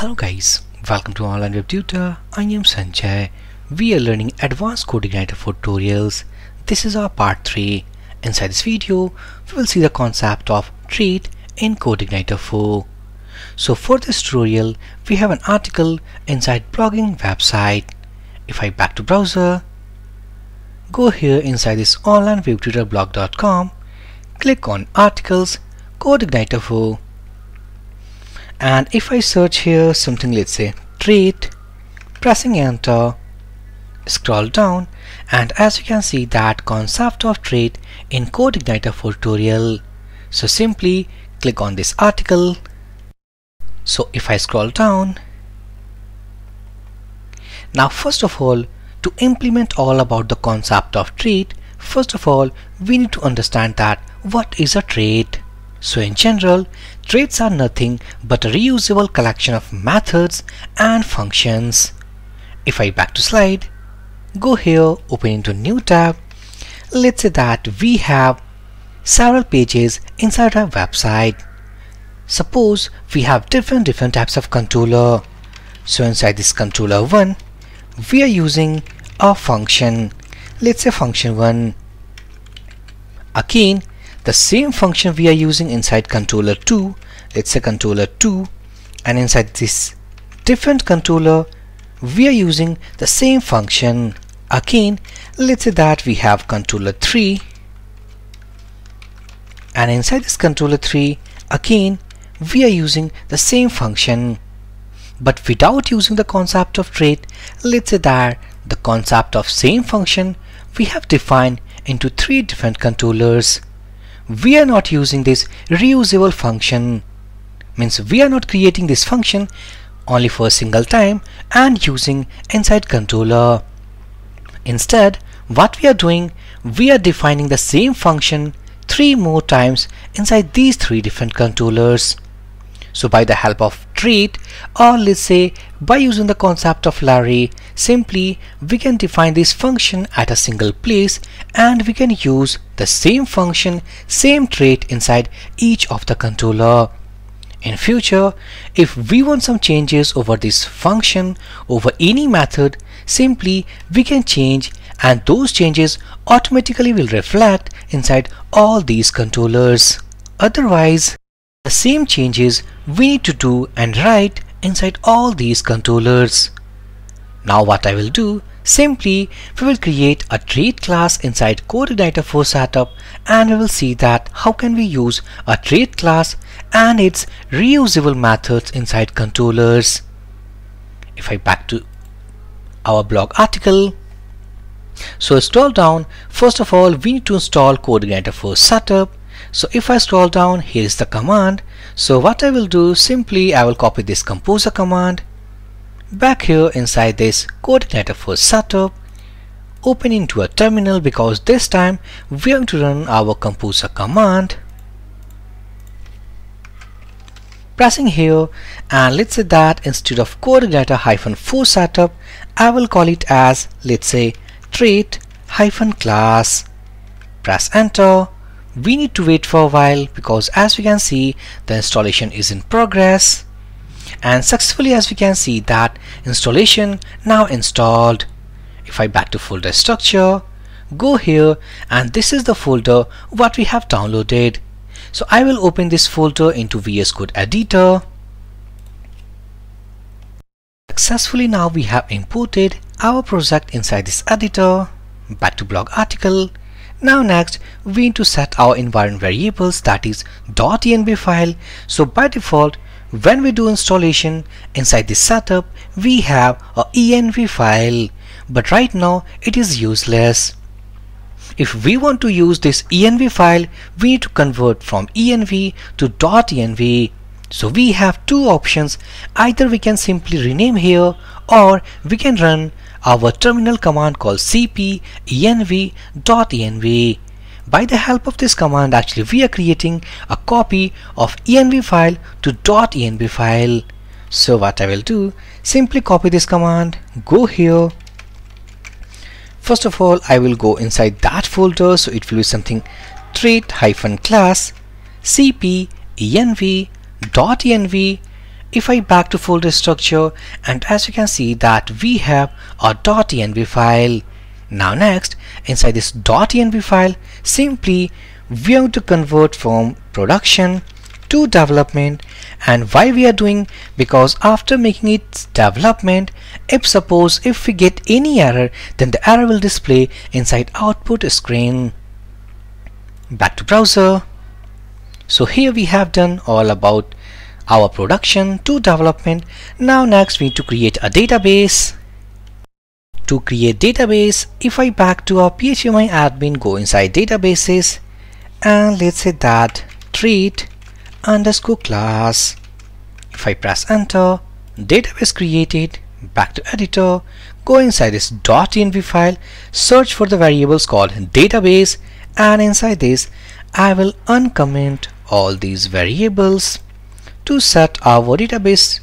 Hello guys, welcome to Online Web Tutor. I am Sanjay. We are learning advanced Coding CodeIgniter tutorials. This is our part 3. Inside this video, we will see the concept of trait in CodeIgniter 4. So for this tutorial, we have an article inside blogging website. If I back to browser, go here inside this onlinewebtutorblog.com, click on articles, CodeIgniter 4 and if I search here something let's say trait pressing enter scroll down and as you can see that concept of trait in CodeIgniter tutorial. So simply click on this article. So if I scroll down now first of all to implement all about the concept of trait first of all we need to understand that what is a trait so in general, traits are nothing but a reusable collection of methods and functions. If I back to slide, go here, open into new tab. Let's say that we have several pages inside our website. Suppose we have different different types of controller. So inside this controller 1, we are using a function. Let's say function 1. Again, the same function we are using inside controller 2 let's say controller 2 and inside this different controller we are using the same function. Again let's say that we have controller 3 and inside this controller 3 again we are using the same function. But without using the concept of trait let's say that the concept of same function we have defined into three different controllers we are not using this reusable function. Means we are not creating this function only for a single time and using inside controller. Instead what we are doing we are defining the same function three more times inside these three different controllers. So by the help of trait or let's say by using the concept of Larry simply we can define this function at a single place and we can use the same function same trait inside each of the controller. In future if we want some changes over this function over any method simply we can change and those changes automatically will reflect inside all these controllers. Otherwise the same changes we need to do and write inside all these controllers. Now what I will do, simply we will create a trait class inside CodeIgniter 4 setup and we will see that how can we use a trait class and its reusable methods inside controllers. If I back to our blog article, so scroll down, first of all we need to install CodeIgniter 4 setup so if I scroll down, here is the command. So what I will do, simply I will copy this composer command. Back here inside this CodeIgniter for setup, open into a terminal because this time we are going to run our composer command. Pressing here and let's say that instead of CodeIgniter hyphen 4 setup, I will call it as let's say trait hyphen class. Press enter we need to wait for a while because as we can see the installation is in progress. And successfully as we can see that installation now installed. If I back to folder structure go here and this is the folder what we have downloaded. So I will open this folder into VS Code editor. Successfully now we have imported our project inside this editor. Back to blog article now next we need to set our environment variables that is .env file. So by default when we do installation inside the setup we have a env file but right now it is useless. If we want to use this env file we need to convert from env to .env so we have two options either we can simply rename here or we can run our terminal command called cp env.env. By the help of this command actually we are creating a copy of env file to .env file. So what I will do simply copy this command go here first of all I will go inside that folder so it will be something trait hyphen class cp env.env if I back to folder structure and as you can see that we have a .env file. Now next inside this .env file simply we have to convert from production to development. And why we are doing? Because after making its development if suppose if we get any error then the error will display inside output screen. Back to browser. So here we have done all about our production to development. Now next we need to create a database. To create database if I back to our phpMyAdmin go inside databases and let's say that trait underscore class. If I press enter database created back to editor go inside this .env file search for the variables called database and inside this I will uncomment all these variables to set our database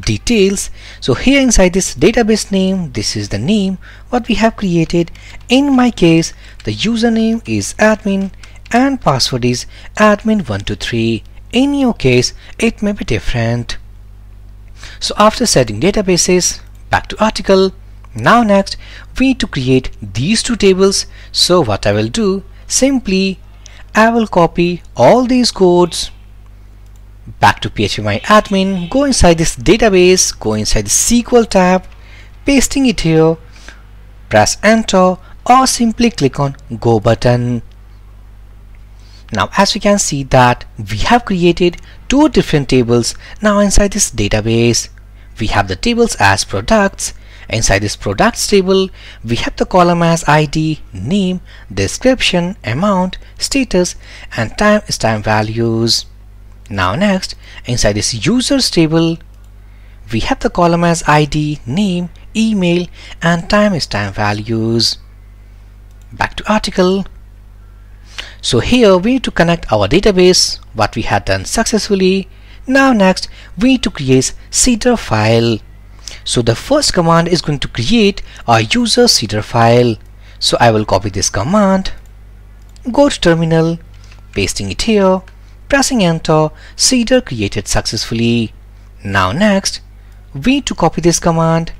details. So here inside this database name this is the name what we have created. In my case the username is admin and password is admin123 in your case it may be different. So after setting databases back to article. Now next we need to create these two tables. So what I will do simply I will copy all these codes back to phpMyAdmin go inside this database. Go inside the SQL tab. Pasting it here. Press enter or simply click on go button. Now as we can see that we have created two different tables now inside this database. We have the tables as products. Inside this products table, we have the column as ID, name, description, amount, status, and time time values. Now next, inside this users table, we have the column as ID, name, email, and time is time values. Back to article. So here we need to connect our database, what we had done successfully. Now next, we need to create seeder file. So the first command is going to create a user seeder file. So I will copy this command, go to terminal, pasting it here, pressing enter, seeder created successfully. Now next, we need to copy this command.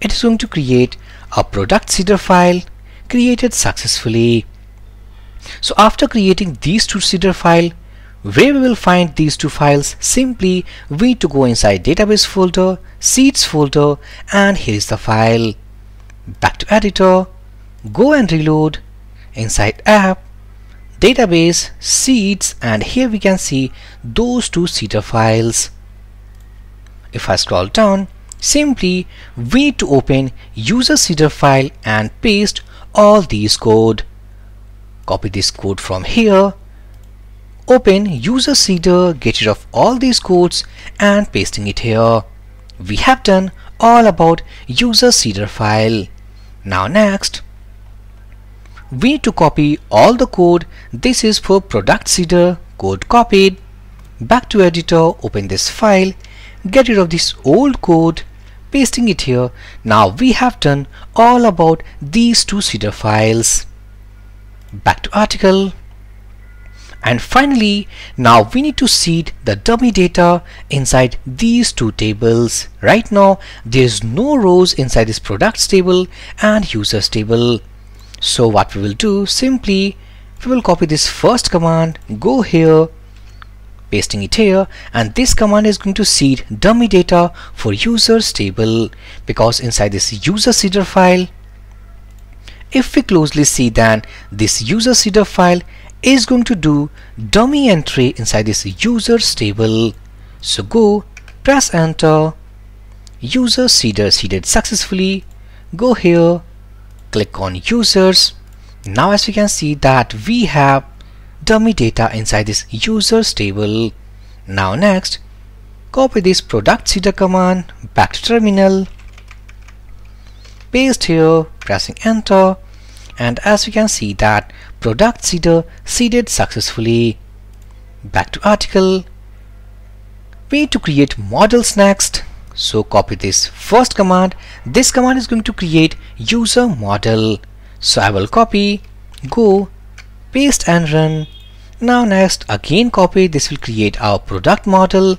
It is going to create a product seeder file created successfully. So after creating these two seeder file, where we will find these two files simply we need to go inside database folder seeds folder and here is the file back to editor go and reload inside app database seeds and here we can see those two seeder files if I scroll down simply we need to open user seeder file and paste all these code copy this code from here Open user seeder, get rid of all these codes and pasting it here. We have done all about user seeder file. Now next, we need to copy all the code. This is for product seeder, code copied. Back to editor, open this file, get rid of this old code, pasting it here. Now we have done all about these two seeder files. Back to article, and finally, now we need to seed the dummy data inside these two tables. Right now, there is no rows inside this products table and users table. So what we will do, simply we will copy this first command, go here, pasting it here and this command is going to seed dummy data for users table because inside this user seeder file if we closely see then this user seeder file is going to do dummy entry inside this users table. So go press enter user seeder seeded successfully go here click on users now as we can see that we have dummy data inside this users table now next copy this product seeder command back to terminal paste here pressing enter and as we can see that product seeder seeded successfully. Back to article. We need to create models next. So copy this first command. This command is going to create user model. So I will copy, go, paste and run. Now next again copy this will create our product model.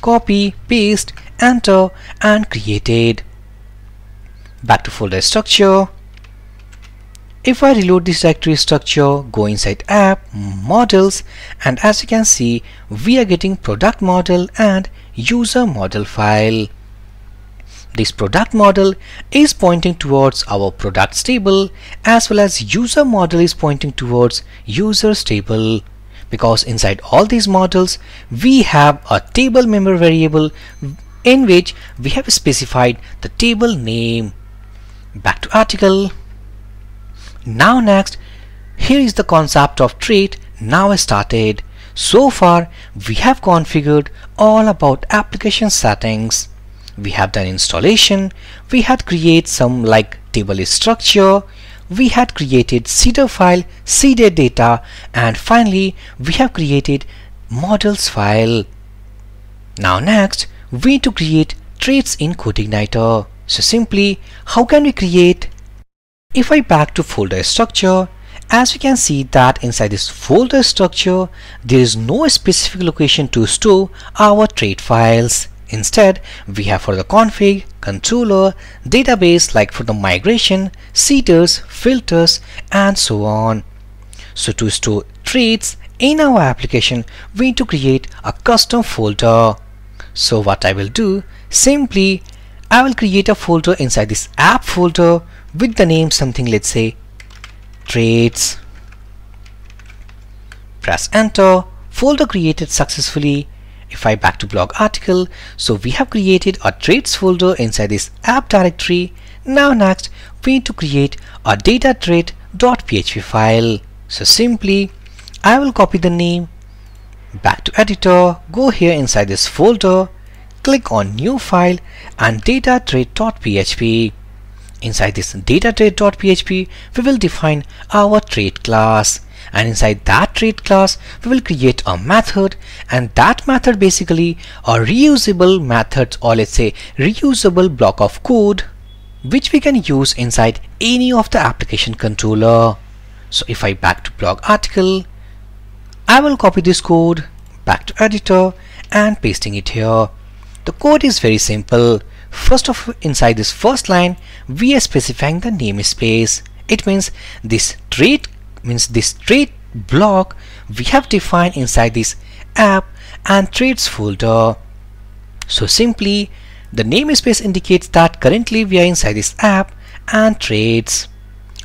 copy, paste, enter and created. Back to folder structure. If I reload this directory structure, go inside app, models and as you can see we are getting product model and user model file. This product model is pointing towards our products table as well as user model is pointing towards users table because inside all these models we have a table member variable in which we have specified the table name. Back to article. Now next, here is the concept of trait now started. So far, we have configured all about application settings. We have done installation, we had create some like table structure, we had created seeder file, seeded data, and finally we have created models file. Now next, we need to create traits in CodeIgniter. So simply, how can we create if I back to folder structure, as we can see that inside this folder structure, there is no specific location to store our trait files. Instead, we have for the config, controller, database like for the migration, seeders, filters, and so on. So to store traits in our application, we need to create a custom folder. So what I will do, simply I will create a folder inside this app folder with the name something let's say traits press enter folder created successfully if I back to blog article so we have created a traits folder inside this app directory. Now next we need to create a data trait.php file. So simply I will copy the name back to editor go here inside this folder click on new file and data trait.php Inside this data trait.php, we will define our trait class and inside that trait class we will create a method and that method basically a reusable method or let's say reusable block of code which we can use inside any of the application controller. So if I back to blog article, I will copy this code back to editor and pasting it here. The code is very simple. First of inside this first line, we are specifying the namespace. It means this trait means this trait block we have defined inside this app and traits folder. So simply the namespace indicates that currently we are inside this app and traits.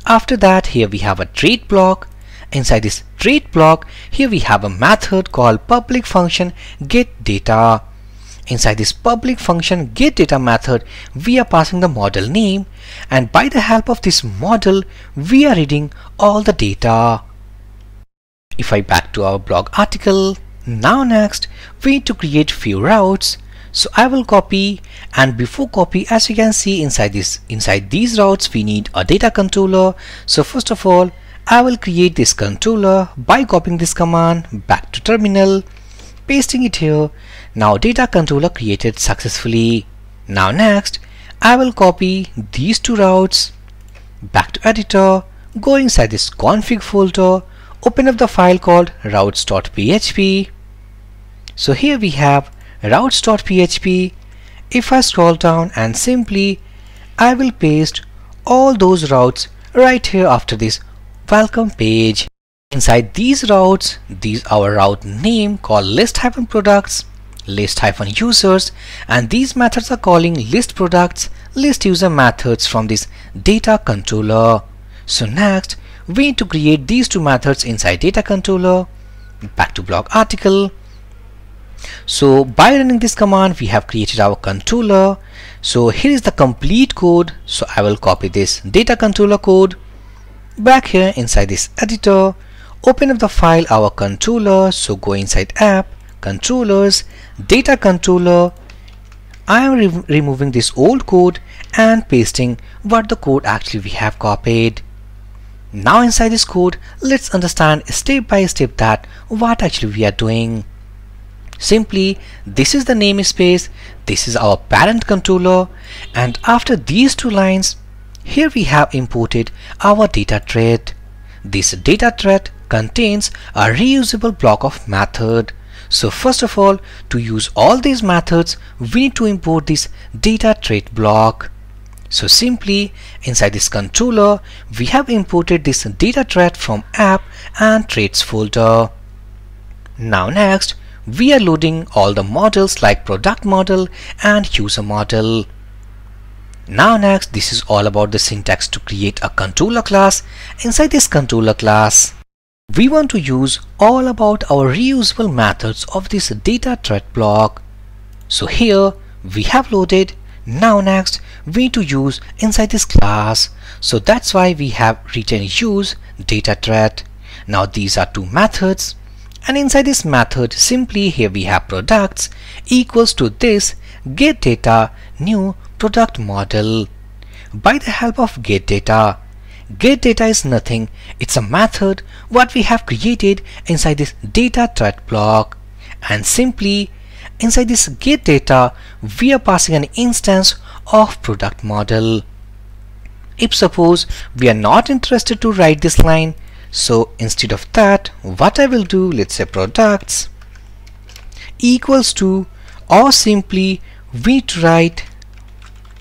After that here we have a trait block. Inside this trait block here we have a method called public function get data. Inside this public function getData method, we are passing the model name and by the help of this model, we are reading all the data. If I back to our blog article, now next, we need to create few routes. So I will copy and before copy as you can see inside this inside these routes we need a data controller. So first of all I will create this controller by copying this command back to terminal pasting it here. Now data controller created successfully. Now next, I will copy these two routes back to editor, go inside this config folder, open up the file called routes.php. So here we have routes.php. If I scroll down and simply I will paste all those routes right here after this welcome page. Inside these routes, these our route name called list-products, list-users and these methods are calling list products, list user methods from this data controller. So next, we need to create these two methods inside data controller. Back to blog article. So by running this command, we have created our controller. So here is the complete code. So I will copy this data controller code back here inside this editor open up the file our controller so go inside app controllers data controller. I am re removing this old code and pasting what the code actually we have copied. Now inside this code let's understand step by step that what actually we are doing. Simply this is the namespace this is our parent controller and after these two lines here we have imported our data trait this data trait contains a reusable block of method. So first of all, to use all these methods, we need to import this data trait block. So simply inside this controller, we have imported this data trait from app and traits folder. Now next, we are loading all the models like product model and user model. Now next, this is all about the syntax to create a controller class. Inside this controller class, we want to use all about our reusable methods of this data trait block. So here we have loaded. Now next we need to use inside this class. So that's why we have written use data trait now these are two methods. And inside this method simply here we have products equals to this get data new product model. By the help of get data get data is nothing it's a method what we have created inside this data trait block and simply Inside this get data, we are passing an instance of product model. If suppose we are not interested to write this line, so instead of that, what I will do, let's say products equals to or simply we write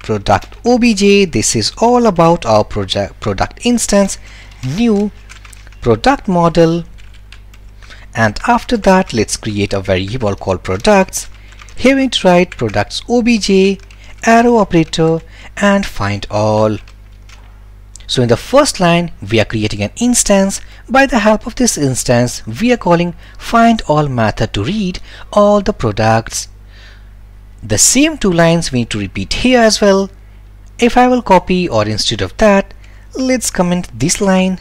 product obj this is all about our project product instance new product model. And after that let's create a variable called products. Here we write products obj arrow operator and find all. So in the first line we are creating an instance. By the help of this instance we are calling find all method to read all the products the same two lines we need to repeat here as well if I will copy or instead of that let's comment this line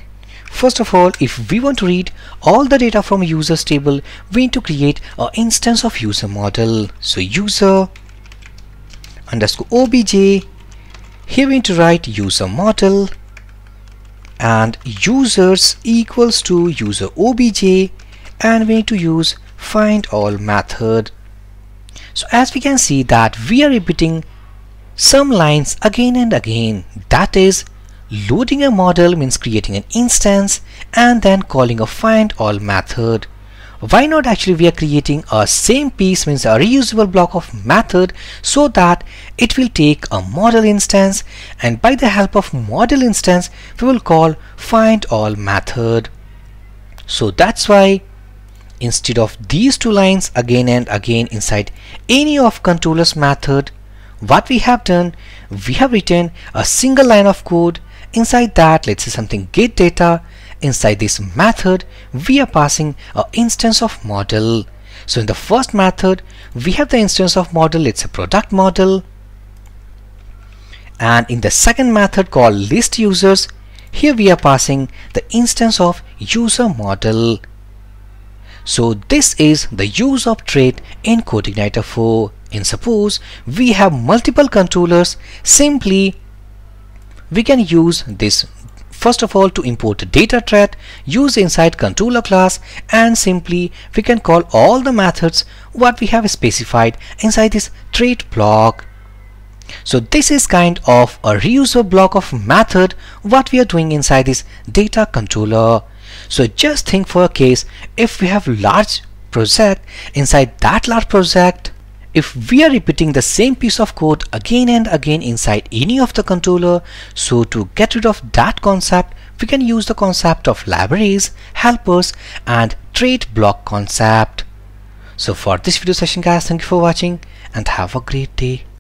First of all, if we want to read all the data from users table, we need to create an instance of user model. So user underscore obj, here we need to write user model and users equals to user obj and we need to use find all method. So as we can see that we are repeating some lines again and again that is Loading a model means creating an instance and then calling a find all method. Why not actually we are creating a same piece means a reusable block of method so that it will take a model instance and by the help of model instance we will call find all method. So that's why instead of these two lines again and again inside any of controllers method what we have done we have written a single line of code Inside that, let's say something get data. Inside this method, we are passing an instance of model. So in the first method, we have the instance of model, it's a product model. And in the second method called list users, here we are passing the instance of user model. So this is the use of trait in CodeIgniter 4. In suppose we have multiple controllers, simply we can use this. First of all to import data trait use inside controller class and simply we can call all the methods what we have specified inside this trait block. So this is kind of a reusable block of method what we are doing inside this data controller so just think for a case if we have large project inside that large project if we are repeating the same piece of code again and again inside any of the controller so to get rid of that concept we can use the concept of libraries helpers and trait block concept. So for this video session guys thank you for watching and have a great day